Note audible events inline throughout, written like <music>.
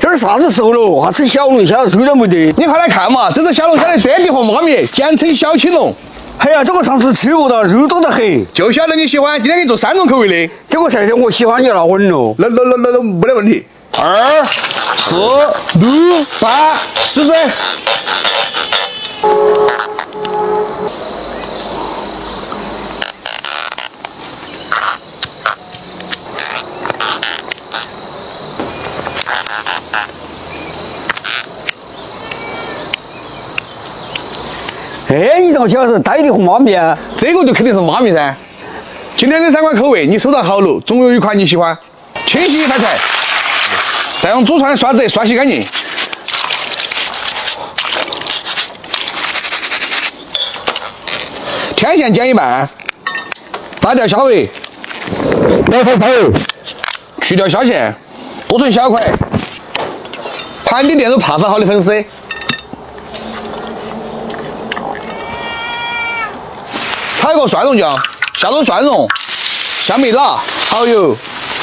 这是啥子时候了？还吃小龙虾，虽然没得。你快来看嘛，这是小龙虾的爹地和妈咪，简称小青龙。哎呀，这个上次吃过的，肉多得很。就晓得你喜欢，今天给你做三种口味的。这个菜色我喜欢，你拿稳了。那那那那那没得问题。二、四、六、八、十只。哎，你这个晓得是呆的和妈咪啊？这个就肯定是妈咪噻。今天这三款口味你收藏好了，总有一款你喜欢。清洗一盘菜，再用祖传的刷子刷洗干净。天线剪一半，拔掉虾尾，来头头，去掉虾线，剁成小块。盘底垫入帕粉好的粉丝。炒一个蒜蓉酱，下入蒜蓉、香米辣、蚝油、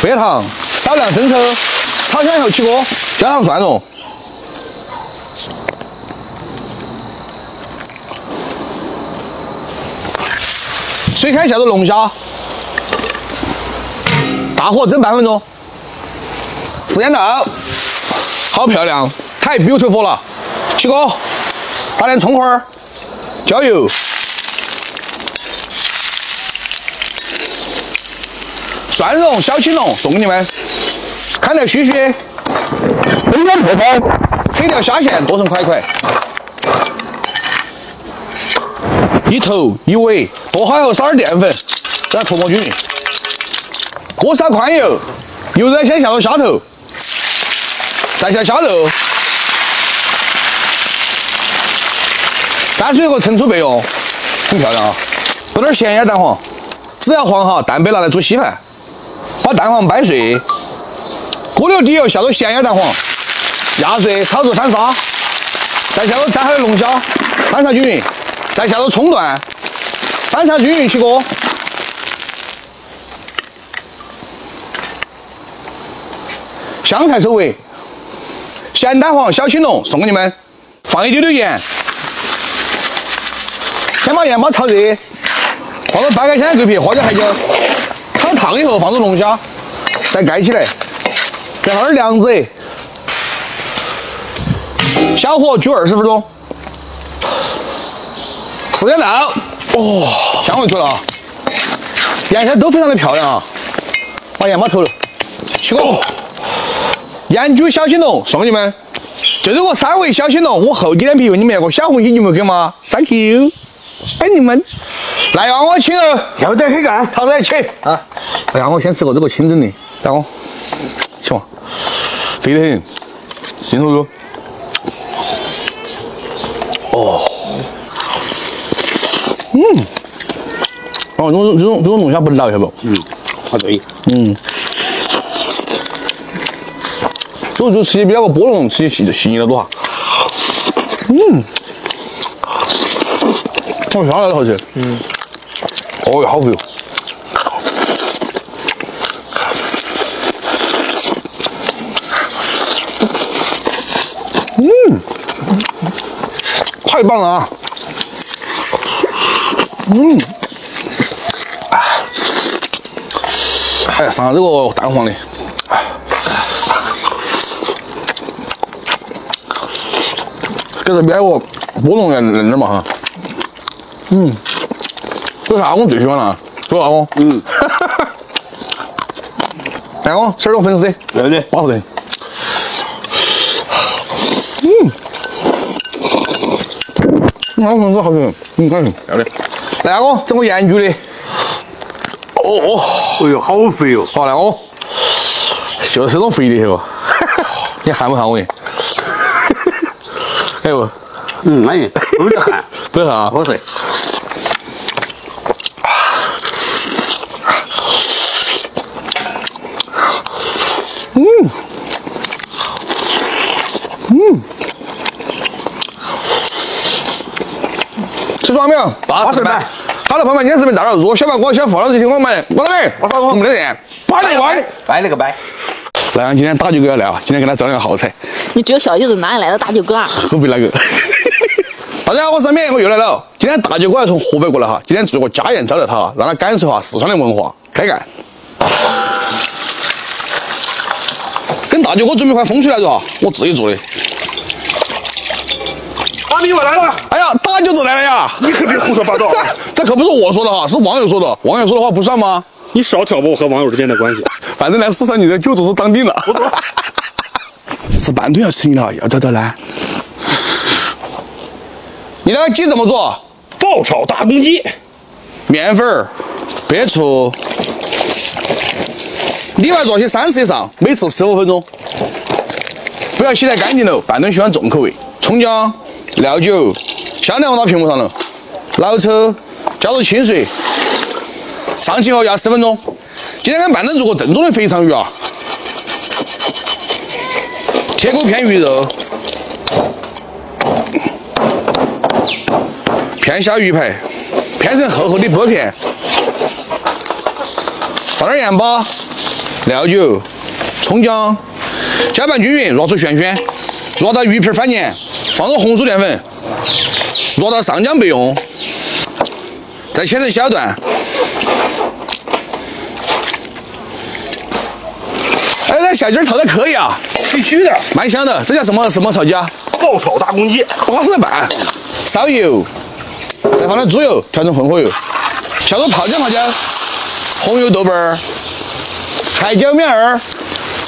白糖，少量生抽，炒香以后起锅，加上蒜蓉，水开下入龙虾，大火蒸半分钟，时间到，好漂亮，太 beautiful 了，起锅，撒点葱花儿，椒油。蒜蓉小青龙送给你们，看得须须，温温泡泡，扯掉虾线剁成块块，一头一尾，剁好后撒点淀粉，让它涂抹均匀。锅烧宽油，油热先下入虾头，再下虾肉，蘸水后盛出备用，很漂亮啊！搁点咸鸭蛋黄，只要黄哈，蛋白拿来煮稀饭。把蛋黄掰碎，锅留底油，下入咸鸭蛋黄，压碎，炒至翻沙，再下入炸好的龙虾，翻炒均匀，再下入葱段，翻炒均匀起锅。香菜收尾，咸蛋黄小青龙送给你们，放一丢丢盐，先把盐巴炒热，放入半个鲜桂皮，花椒海椒。炒烫以后放入龙虾，再盖起来，再放点凉子，小火煮二十分钟。时间到，哦，香味出来了，颜色都非常的漂亮啊！把盐巴投了，起锅。盐焗小青龙送给你们，就这个三味小青龙，我厚底脸皮问你们要个小红心，你们给吗？Thank you，爱你们。来，让我请哦，要得很干，曹子起啊！让我先吃个这个清蒸的，让我。吃嘛，肥得很，镜头肉。哦，嗯，哦，这种这种这种龙虾不老，晓得不？嗯，好对，嗯，这个就吃起比那个波龙吃起细细腻得多哈。嗯，我下来了好吃。嗯。哦哟，好肥哟！嗯，太棒了啊！嗯，哎，上这个蛋黄的，给这边个波龙嫩嫩点嘛哈。嗯。这啥我最喜欢了，做啥我？嗯，<laughs> 来我吃点粉丝，来的，巴适的。嗯，那粉丝好吃，嗯，感觉要得。来我整个盐焗的。哦哦，哎呦，好肥哦！好来我，就是这种肥的哟。<laughs> 你汗不汗我？<laughs> 哎呦，嗯，安逸，不得汗，不得汗啊，好吃。嗯，嗯，吃爽没有？八十块。好了，朋友们，今天视频到这，如果小白哥想付老子请我们，我这边，我操，我们的人，拜了个拜，拜了个拜。那样今天大舅哥要来啊，今天给他整两个好菜，你只有小舅子哪里来的大舅哥啊？<laughs> 河北那个。大家好，我是面我又来了。今天大舅哥要从河北过来哈，今天做个家宴招待他，让他感受下四川的文化。开干！跟大舅哥准备块风吹来着哈，我自己做的。阿米我来了，哎呀，大舅子来了呀！你可别胡说八道啊！<laughs> 这可不是我说的哈，是网友说的。网友说的话不算吗？你少挑拨我和网友之间的关系。<laughs> 反正来四川，你的舅子是当定了。吃 <laughs> 半顿要吃你了，要找到呢。你那个鸡怎么做？爆炒大公鸡，面粉儿、白醋，里外做些三次以上，每次十五分钟。不要洗太干净了，半吨喜欢重口味。葱姜、料酒，香料放到屏幕上了。老抽加入清水，上气后压十分钟。今天跟半吨做个正宗的肥肠鱼啊，铁锅片鱼肉。片下鱼排，片成厚厚的薄片，放点盐巴、料酒、葱姜，搅拌均匀，揉出旋旋，揉到鱼皮翻黏，放入红薯淀粉，揉到上浆备用，再切成小段。哎，这小鸡炒的可以啊，必须的，蛮香的。这叫什么什么炒鸡啊？爆炒大公鸡，八十半，烧油。再放点猪油，调成混合油，下入泡椒、花椒、红油、豆瓣儿、海椒面儿，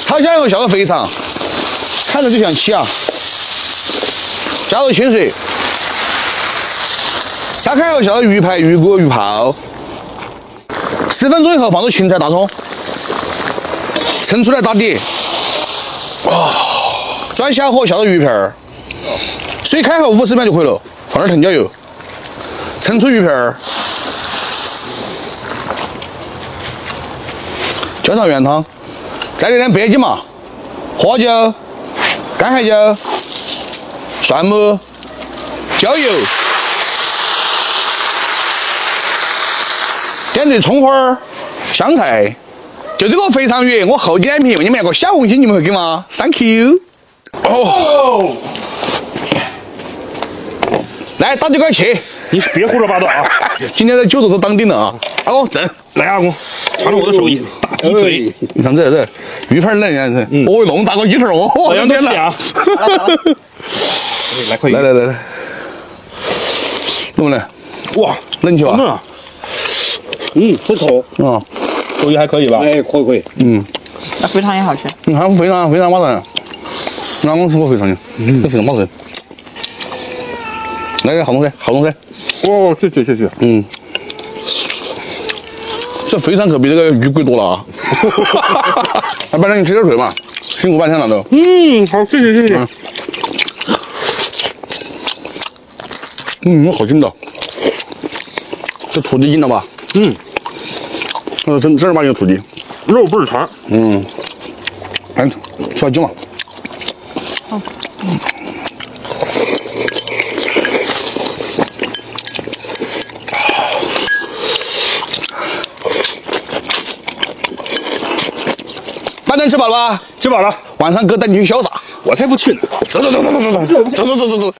炒香以后下入肥肠，看着就像起啊！加入清水，烧开后下入鱼排、鱼骨、鱼泡，十分钟以后放入芹菜、大葱，盛出来打底。哦，转小火下入鱼片儿，水开后五十秒就可以了，放点藤椒油。盛出鱼片儿，浇上原汤，再来点白芝麻、花椒、干海椒、蒜末、椒油，点缀葱花儿、香菜。就这个肥肠鱼，我后点评，你们那个小红心你们会给吗？Thank you。哦，来打几块去。你别胡说八道啊！<laughs> 今天这酒都是当定了啊！阿公整来，阿公尝尝我的手艺，大鸡腿。你看这这鱼片嫩，你看这，哦，弄大个鸡腿哦，好像天了。<laughs> 来快来来来来，能不能？哇，冷气吧？嗯，不错啊，手艺还可以吧？哎，可以可以。嗯，那肥肠也好吃。你看肥肠，肥肠马上，俺们吃过肥肠的，这肥肠马上。来点好东西，好东西。哦，谢谢谢谢，嗯，这肥肠可比这个鱼贵多了啊！来，班长你吃点水嘛，辛苦半天了都。嗯，好，谢谢谢谢。嗯，好劲道，这土鸡劲了吧？嗯，这正正儿八经土鸡，肉倍儿长。嗯，来，吃点鸡嘛。好。饭能吃饱了吧？吃饱了。晚上哥带你去潇洒。我才不去呢。走走走走走走走走走走走。